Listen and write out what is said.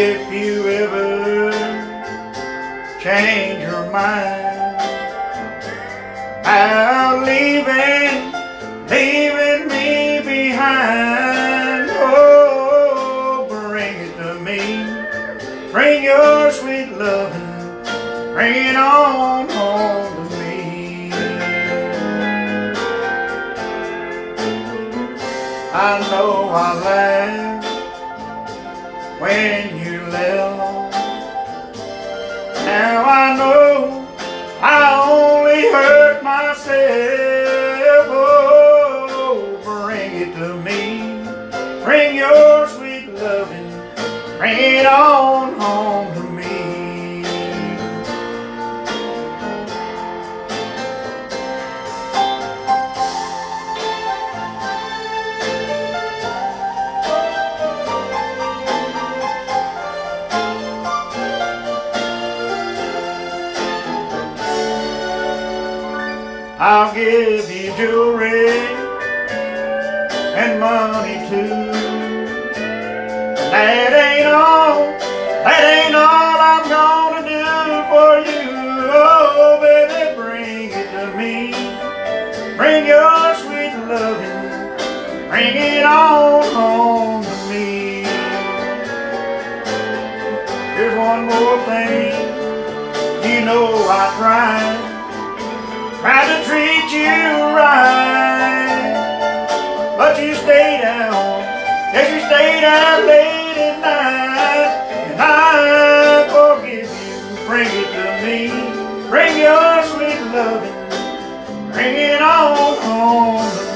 if you ever change your mind about leaving, leaving me behind. Oh, bring it to me. Bring your sweet loving. Bring it on home to me. I know I laugh when you left. Now I know I only hurt myself. Oh, bring it to me. Bring your sweet loving. Bring it on I'll give you jewelry and money too. That ain't all, that ain't all I'm gonna do for you. Oh, baby, bring it to me. Bring your sweet loving, bring it on home to me. Here's one more thing, you know I tried. Tried to treat you right, but you stayed out. Yes, you stayed out late at night, and I forgive you. Bring it to me. Bring your sweet loving. Bring it on.